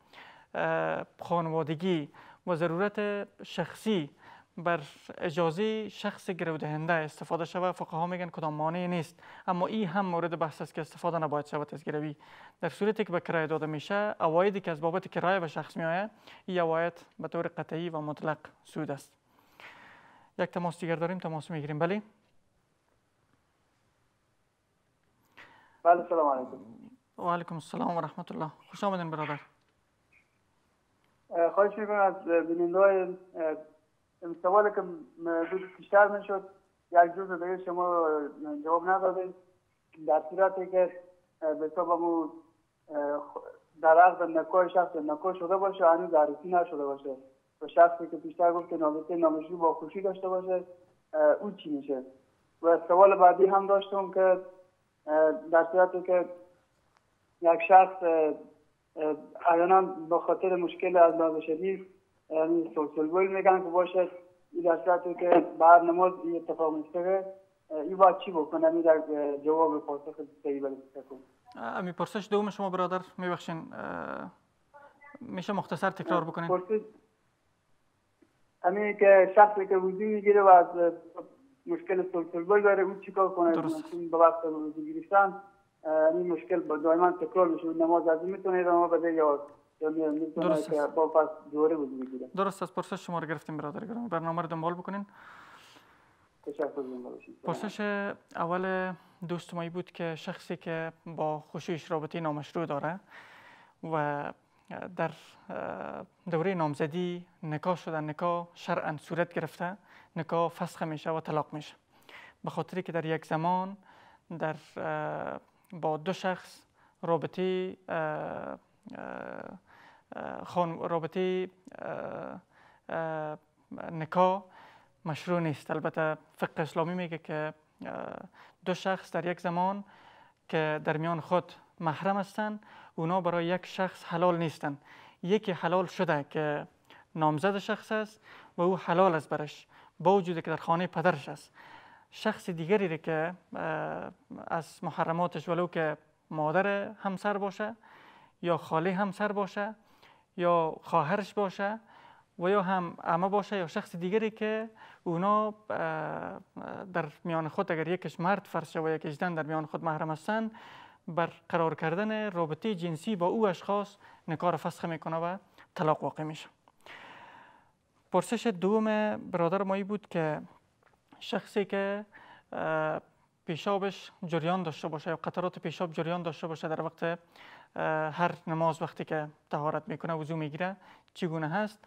Speaker 1: خانوادگی و ضرورت شخصی بر اجازه شخص گرودهنده استفاده شود فقها میگن کدام مانعی نیست. اما این هم مورد بحث است که استفاده نباید شود از گروی. در صورتی که به کرایه داده میشه اوایدی که از بابت کرایه به شخص میآید این اواید به طور قطعی و مطلق سود است. یک تماس دیگر داریم تماس می‌گیریم. بله.
Speaker 6: بله سلام علیکم.
Speaker 1: و علیکم السلام و رحمت الله. خوش آمدین برادر.
Speaker 6: خواهش می‌کنم از بیننده سوالی که بیشتر می‌شد. یک جزء دیگه شما جواب ندادید در صورتی که به حساب در عقد نکاح شخص نکاح شده باشه هنوز عروسی نشده باشه. و شخصی که بیشتر گفت که نابطه نامشروع با خوشی داشته باشه اون چی میشه؟ و سوال بعدی هم داشتم که در صورتی که یک شخص احیانا به خاطر مشکل از شدید سلسل میگن که باشه این در صورتی که بعد نماز این اتفاق میفته. این باید چی بکنه؟ این در جواب پاسخ صحیح کن
Speaker 1: امی پرسش دوم شما برادر میبخشین. میشه مختصر تکرار بکنین؟
Speaker 6: پرسش. امی که شخصی که وضو می‌گیره و از مشکل سلسل داره اون چیکار کنه؟
Speaker 1: درست.
Speaker 6: به وقت وضو گرفتن این مشکل دائما تکرار میشه. نماز از این می‌تونه ادامه بده یا
Speaker 1: درست
Speaker 6: که با پس دوره وضو بگیره
Speaker 1: درست است پرسش شما رو گرفتیم برادر گرامی برنامه رو دنبال بکنین
Speaker 6: تشکر
Speaker 1: پرسش اول دوست مایی بود که شخصی که با خوشیش رابطه نامشروع داره و در دوره نامزدی نکاح شده نکاح شرعا صورت گرفته نکاح فسخ میشه و طلاق میشه به خاطری که در یک زمان در با دو شخص رابطه خان رابطه نکاح مشروع نیست. البته فقه اسلامی میگه که دو شخص در یک زمان که در میان خود محرم هستند اونا برای یک شخص حلال نیستند یکی حلال شده که نامزد شخص است و او حلال است برش. با وجود که در خانه پدرش است. شخص دیگری که از محرماتش ولو که مادر همسر باشه یا خاله همسر باشه یا خواهرش باشه و یا هم اما باشه یا شخص دیگری که اونا در میان خود اگر یکش مرد فرشه و یکش زن در میان خود محرم هستن بر قرار کردن رابطه جنسی با او اشخاص نکار فسخ می‌کنه و طلاق واقع میشه. پرسش دوم برادر مایی بود که شخصی که پیشابش جریان داشته باشه یا قطرات پیشاب جریان داشته باشه در وقت هر نماز وقتی که طهارت می‌کنه وضو می‌گیره چگونه هست؟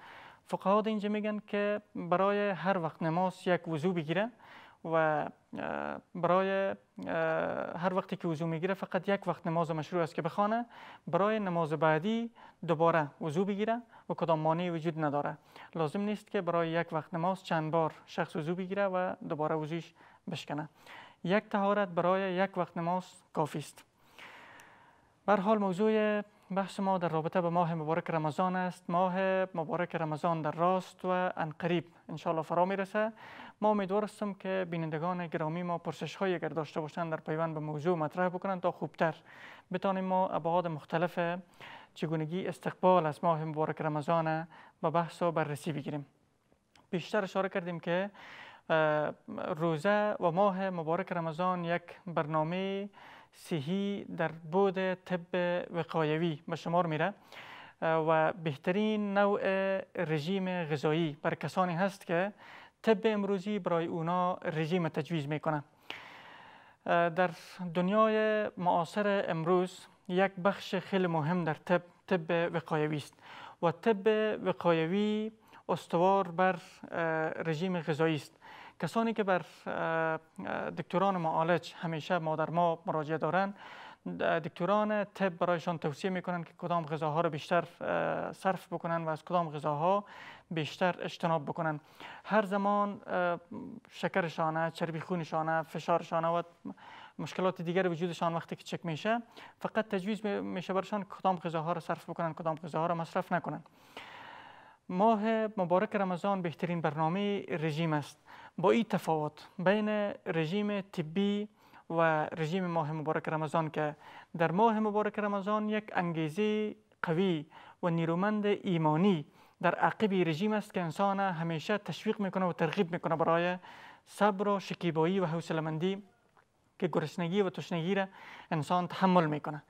Speaker 1: فقها اینجا میگن که برای هر وقت نماز یک وضو بگیره و برای هر وقتی که وضو می‌گیره فقط یک وقت نماز مشروع است که بخوانه برای نماز بعدی دوباره وضو بگیره و کدام مانعی وجود نداره. لازم نیست که برای یک وقت نماز چند بار شخص وضو بگیره و دوباره وضوش بشکنه. یک تهارت برای یک وقت نماز کافی است بر حال موضوع بحث ما در رابطه به ماه مبارک رمضان است ماه مبارک رمضان در راست و انقریب انشاءالله فرا می‌رسه ما امیدوار هستم که بینندگان گرامی ما پرسش هایی اگر داشته باشند در پیوند به موضوع مطرح بکنند تا خوبتر بتانیم ما ابعاد مختلف چگونگی استقبال از ماه مبارک رمضان به بحث و بررسی بگیریم بیشتر اشاره کردیم که روزه و ماه مبارک رمضان یک برنامه صحی در بود طب وقایوی به شمار میره و بهترین نوع رژیم غذایی بر کسانی هست که طب امروزی برای اونا رژیم تجویز می‌کنه. در دنیای معاصر امروز یک بخش خیلی مهم در طب طب وقایوی است و طب وقایوی استوار بر رژیم غذایی است. کسانی که بر دکتران معالج همیشه ما در ما مراجعه دارند دکتران طب برایشان توصیه می‌کنند که کدام غذاها را بیشتر صرف بکنند و از کدام غذاها بیشتر اجتناب بکنند. هر زمان شکرشانه چربی خونشانه فشارشانه و مشکلات دیگر وجودشان وقتی که چک میشه فقط تجویز میشه برشان کدام غذاها را صرف بکنند کدام غذاها را مصرف نکنند. ماه مبارک رمضان بهترین برنامه رژیم است. با این تفاوت بین رژیم طبی و رژیم ماه مبارک رمضان که در ماه مبارک رمضان یک انگیزه قوی و نیرومند ایمانی در عقب رژیم است که انسان همیشه تشویق می‌کنه و ترغیب می‌کنه برای صبر و شکیبایی و حوصله‌مندی که گرسنگی و تشنگی را انسان تحمل می‌کنه.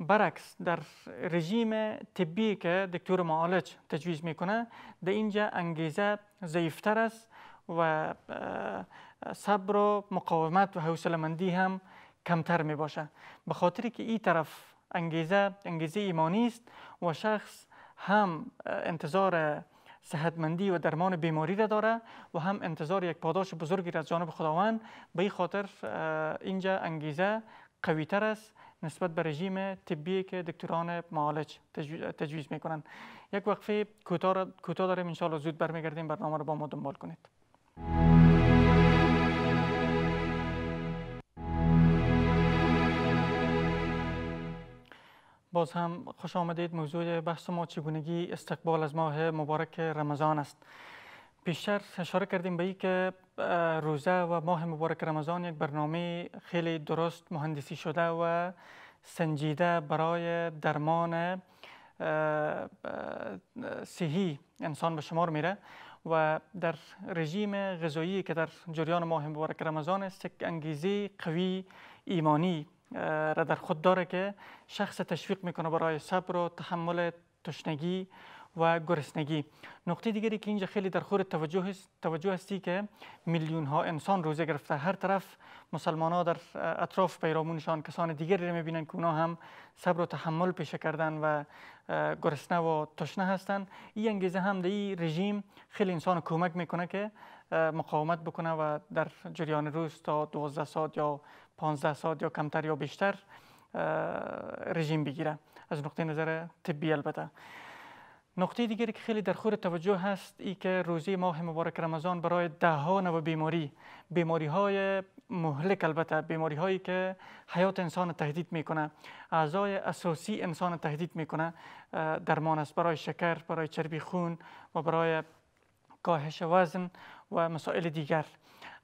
Speaker 1: برعکس در رژیم طبی که دکتر معالج تجویز می‌کنه در اینجا انگیزه ضعیفتر است و صبر و مقاومت و حوصله مندی هم کمتر می باشه به خاطر که این طرف انگیزه انگیزه ایمانی است و شخص هم انتظار صحتمندی و درمان بیماری را داره و هم انتظار یک پاداش بزرگی را از جانب خداوند. به این خاطر اینجا انگیزه قوی تر است نسبت به رژیم طبی که دکتران معالج تجویز می‌کنند. یک وقفه کوتاه داریم. ان زود برمیگردیم. برنامه رو با ما دنبال کنید. باز هم خوش آمدید. موضوع بحث ما چگونگی استقبال از ماه مبارک رمضان است. پیشتر اشاره کردیم به ای که روزه و ماه مبارک رمضان یک برنامه خیلی درست مهندسی شده و سنجیده برای درمان صحی انسان به شمار میره. و در رژیم غذایی که در جریان ماه مبارک رمضان است یک انگیزه قوی ایمانی را در خود داره که شخص تشویق می‌کنه برای صبر و تحمل تشنگی و گرسنگی. نقطه دیگری که اینجا خیلی در خور توجه است توجه هستی که میلیون ها انسان روزه گرفته. هر طرف مسلمان ها در اطراف پیرامونشان کسان دیگری را می‌بینن که اونا هم صبر و تحمل پیشه کردن و گرسنه و تشنه هستند این انگیزه هم در این رژیم خیلی انسان کمک می‌کنه که مقاومت بکنه و در جریان روز تا 12 ساعت یا 15 ساعت یا کمتر یا بیشتر رژیم بگیره. از نقطه نظر طبی البته. نقطه دیگری که خیلی در خور توجه هست ای که روزی ماه مبارک رمضان برای ده ها نوع بیماری بیماری های مهلک البته بیماری هایی که حیات انسان تهدید می‌کنه اعضای اساسی انسان تهدید می‌کنه درمان است برای شکر برای چربی خون و برای کاهش وزن و مسائل دیگر.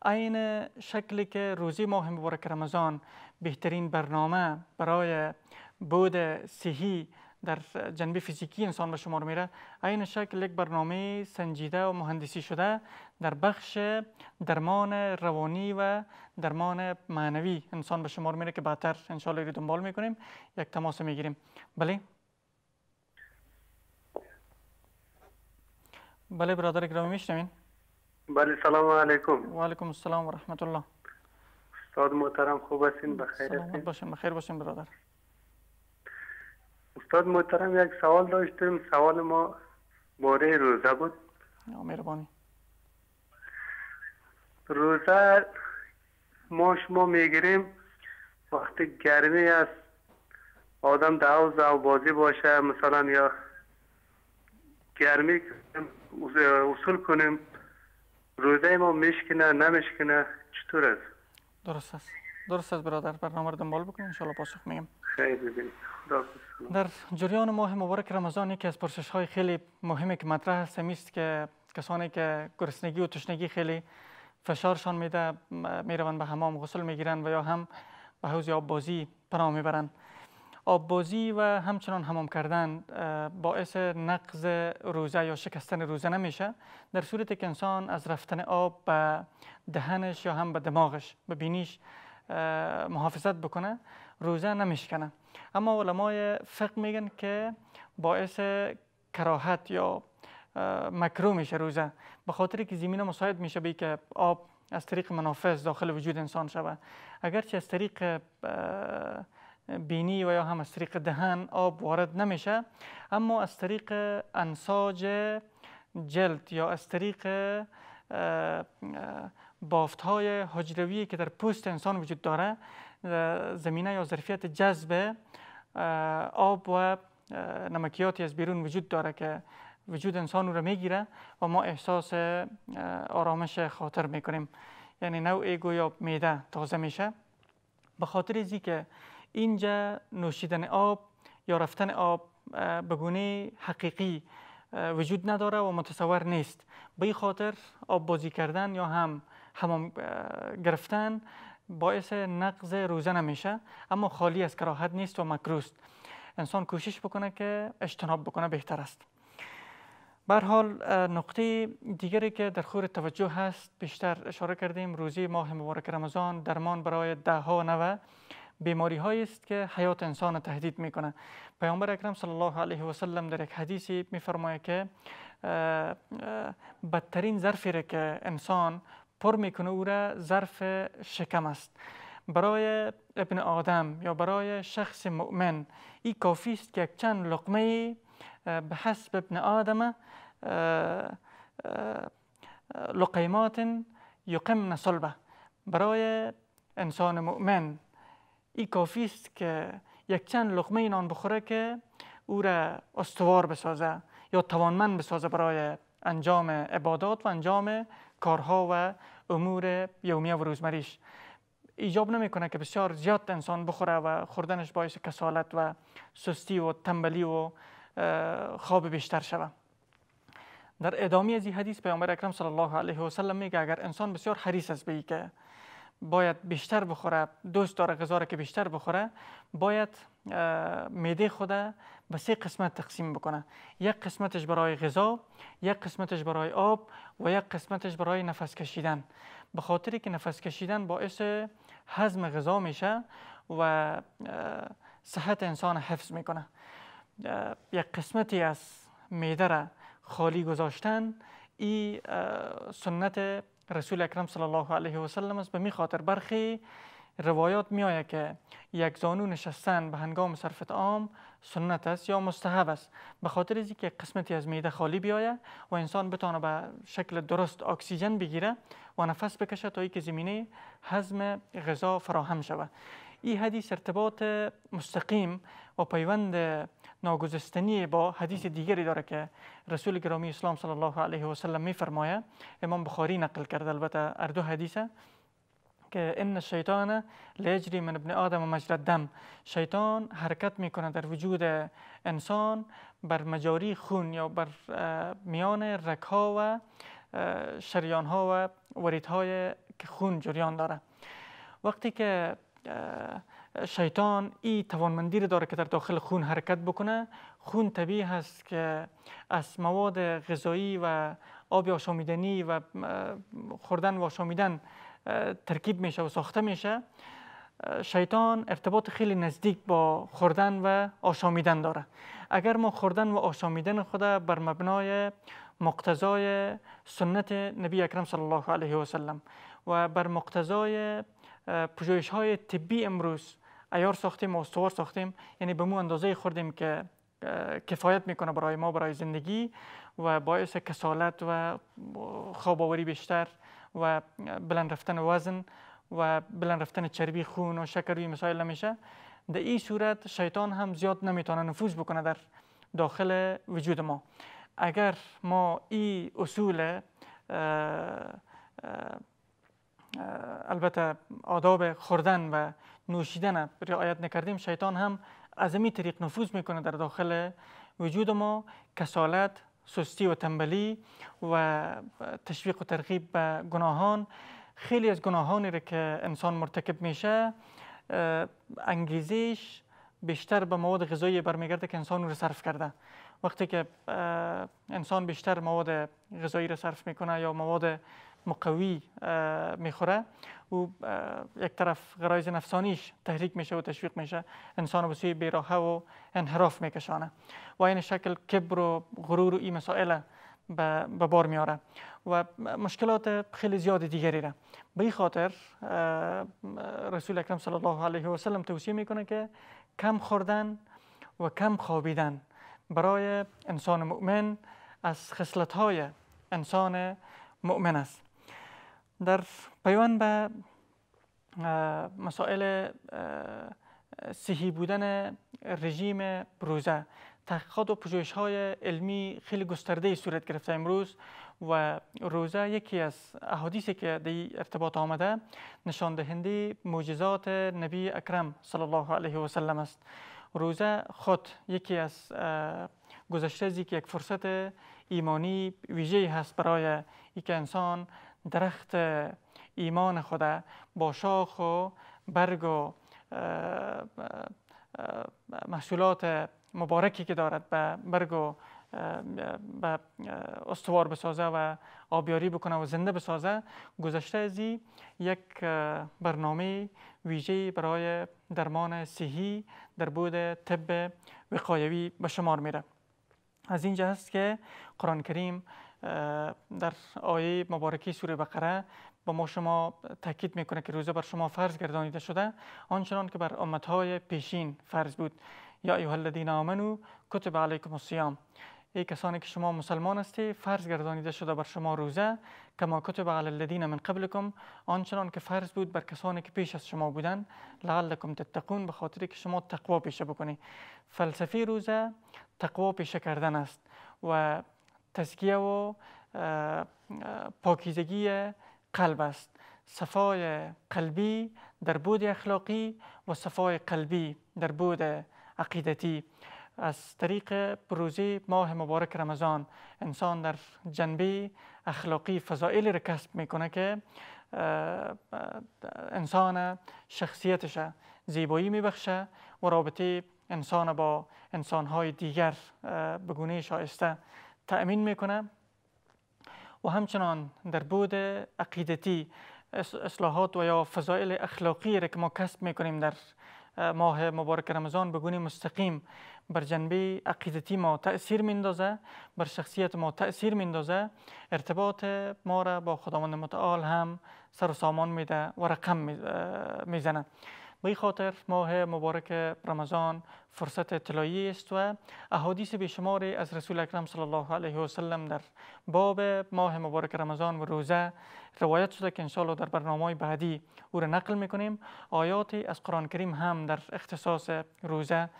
Speaker 1: این شکلی که روزی ماه مبارک رمضان بهترین برنامه برای بود صحی در جنبه فیزیکی انسان به شمار میره. این شکل یک برنامه سنجیده و مهندسی شده در بخش درمان روانی و درمان معنوی انسان به شمار میره که بعدتر انشالله رو دنبال می‌کنیم. یک تماس می‌گیریم. بله. بله برادر گرامی میشنوین؟
Speaker 10: بله سلام علیکم.
Speaker 1: و علیکم السلام و رحمت الله.
Speaker 10: استاد محترم خوب هستین؟ بخیر
Speaker 1: هستین؟ باشین بخیر باشین برادر.
Speaker 10: استاد محترم یک سوال داشتیم. سوال ما باره روزه بود.
Speaker 1: مهربانی.
Speaker 10: روزه ما شما می‌گیریم. وقتی گرمی است آدم دعوز و بازی باشه مثلا یا گرمی اصول کنیم روزه ما میشکنه نمیشکنه چطور است؟
Speaker 1: درست است. درست است برادر. برنامه رو دنبال بکنیم. انشاءالله پاسخ میگم. در جریان ماه مبارک رمضان یکی از پرسش های خیلی مهمی که مطرح است. است که کسانی که گرسنگی و تشنگی خیلی فشارشان میده می‌روند به حمام غسل می‌گیرند و یا هم به حوض آب بازی پناه می‌برند. آب بازی و همچنان حمام کردن باعث نقض روزه یا شکستن روزه نمیشه. در صورتی که انسان از رفتن آب به دهنش یا هم به دماغش به بینیش محافظت بکنه. روزه نمیشکنه اما علمای فقه میگن که باعث کراهت یا مکرو میشه روزه. به خاطر که زمینه مساعد میشه به که آب از طریق منافذ داخل وجود انسان شود. اگرچه از طریق بینی و یا هم از طریق دهن آب وارد نمیشه اما از طریق انساج جلد یا از طریق بافت های حجروی که در پوست انسان وجود داره زمینه یا ظرفیت جذب آب و نمکیاتی از بیرون وجود داره که وجود انسان رو می‌گیره و ما احساس آرامش خاطر می‌کنیم یعنی نوع گویا میده تازه میشه به خاطر ازی که اینجا نوشیدن آب یا رفتن آب به گونه حقیقی وجود نداره و متصور نیست به خاطر آب بازی کردن یا هم همام گرفتن باعث نقض روزه نمیشه اما خالی از کراهت نیست و مکروست. انسان کوشش بکنه که اجتناب بکنه بهتر است. بر حال نقطه دیگری که در خور توجه هست بیشتر اشاره کردیم روزی ماه مبارک رمضان درمان برای ده ها نوه بیماری هایی است که حیات انسان تهدید می‌کنه. پیامبر اکرم صلی الله علیه و سلم در یک حدیثی میفرماید که بدترین ظرفی که انسان پر می‌کنه او را ظرف شکم است. برای ابن آدم یا برای شخص مؤمن این کافی است که چند لقمه به حسب ابن آدم لقیمات یقمن صلبه. برای انسان مؤمن این کافی است که یک چند لقمه نان بخوره که او را استوار بسازه یا توانمند بسازه برای انجام عبادات و انجام کارها و امور یومیه و روزمریش. ایجاب نمی‌کنه که بسیار زیاد انسان بخوره و خوردنش باعث کسالت و سستی و تنبلی و خواب بیشتر شود در ادامه از این حدیث پیامبر اکرم صلی الله علیه و سلم میگه اگر انسان بسیار حریص است به که باید بیشتر بخوره دوست داره غذا که بیشتر بخوره باید میده خوده به سه قسمت تقسیم بکنه. یک قسمتش برای غذا یک قسمتش برای آب و یک قسمتش برای نفس کشیدن. به خاطری که نفس کشیدن باعث هضم غذا میشه و صحت انسان حفظ می‌کنه. یک قسمتی از میده را خالی گذاشتن این سنت رسول اکرم صلی الله علیه و سلم است. به می خاطر برخی روایات می آید که یک زانو نشستن به هنگام صرف عام سنت است یا مستحب است. به خاطر از که قسمتی از میده خالی بیاید و انسان بتونه به شکل درست اکسیژن بگیره و نفس بکشه تا اینکه زمینه هضم غذا فراهم شود. این حدیث ارتباط مستقیم و پیوند ناگزستنی با حدیث دیگری داره که رسول گرامی اسلام صلی الله علیه و سلم میفرماید امام بخاری نقل کرده البته اردو حدیثه که ان الشیطان لیجری من ابن آدم مجرد دم. شیطان حرکت می‌کنه در وجود انسان بر مجاری خون یا بر میان رکها و شریان ها و وریدهای که خون جریان داره. وقتی که شیطان این توانمندی رو داره که در داخل خون حرکت بکنه. خون طبیعی هست که از مواد غذایی و آب آشامیدنی و خوردن و آشامیدن ترکیب میشه و ساخته میشه. شیطان ارتباط خیلی نزدیک با خوردن و آشامیدن داره. اگر ما خوردن و آشامیدن خود بر مبنای مقتضای سنت نبی اکرم صلی الله علیه و سلم و بر مقتضای پژوهش های طبی امروز ایار ساختیم استوار ساختیم. یعنی به مو اندازه خوردیم که کفایت می‌کنه برای ما برای زندگی و باعث کسالت و خواب بیشتر و بلند رفتن وزن و بلند رفتن چربی خون و شکر روی مسائل نمیشه. در این صورت شیطان هم زیاد نمی‌تونه نفوذ بکنه در داخل وجود ما. اگر ما این اصول البته آداب خوردن و نوشیدن رعایت نکردیم. شیطان هم از این طریق نفوذ می‌کنه در داخل وجود ما. کسالت سستی و تنبلی و تشویق و ترغیب به گناهان. خیلی از گناهانی را که انسان مرتکب میشه انگیزش بیشتر به مواد غذایی برمیگرده که انسان رو صرف کرده. وقتی که انسان بیشتر مواد غذایی را صرف می‌کنه یا مواد مقوی می‌خوره او یک طرف غرایز نفسانیش تحریک میشه و تشویق میشه انسان به سوی و انحراف میکشانه و این شکل کبر و غرور و این مسائل به بار میاره و مشکلات خیلی زیاد دیگری را به این خاطر رسول اکرم صلی الله علیه و سلم توصیه می‌کنه که کم خوردن و کم خوابیدن برای انسان مؤمن از خصلت های انسان مؤمن است در پیوند به مسائل صحی بودن رژیم روزه تحقیقات و پژوهش های علمی خیلی گسترده صورت گرفته امروز و روزه یکی از احادیثی که در ارتباط آمده نشان دهنده معجزات نبی اکرم صلی الله علیه و سلم است روزه خود یکی از گذشته که یک فرصت ایمانی ویژه هست برای اینکه انسان درخت ایمان خود با شاخ و برگ و محصولات مبارکی که دارد به برگ و به استوار بسازه و آبیاری بکنه و زنده بسازه گذشته از یک برنامه ویژه برای درمان صحی در بود طب وقایوی به شمار میره از اینجا هست که قرآن کریم در آیه مبارکی سوره بقره با ما شما تاکید می‌کنه که روزه بر شما فرض گردانیده شده آنچنان که بر امتهای پیشین فرض بود یا ایها الذین آمنو کتب علیکم الصیام ای کسانی که شما مسلمان هستی فرض گردانیده شده بر شما روزه کما کتب علی الذین من قبلکم آنچنان که فرض بود بر کسانی که پیش از شما بودن لعلکم تتقون به خاطر که شما تقوا پیشه بکنی فلسفه روزه تقوا پیشه کردن است و تزکیه و پاکیزگی قلب است. صفای قلبی در بود اخلاقی و صفای قلبی در بود عقیدتی از طریق بروزی ماه مبارک رمضان. انسان در جنبه اخلاقی فضائلی را کسب می‌کنه که انسان شخصیتش زیبایی میبخشه و رابطه انسان با انسانهای دیگر به گونه شایسته تأمین می‌کنه و همچنان در بود عقیدتی اصلاحات و یا فضائل اخلاقی را که ما کسب می‌کنیم در ماه مبارک رمضان به گونه مستقیم بر جنبه عقیدتی ما تأثیر میندازه بر شخصیت ما تأثیر میندازه ارتباط ما را با خداوند متعال هم سر و سامان میده و رقم می‌زنه. به خاطر ماه مبارک رمضان فرصت اطلاعی است و احادیث بیشماری از رسول اکرم صلی الله علیه و سلم در باب ماه مبارک رمضان و روزه روایت شده که انشاءالله در برنامه بعدی او را نقل می‌کنیم آیاتی از قرآن کریم هم در اختصاص روزه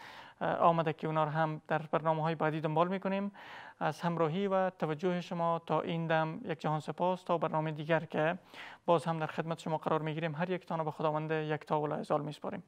Speaker 1: آمده که اونا رو هم در برنامه های بعدی دنبال می‌کنیم. از همراهی و توجه شما تا این دم یک جهان سپاس تا برنامه دیگر که باز هم در خدمت شما قرار می‌گیریم. هر یک تانو به خداوند یک تا و میسپاریم.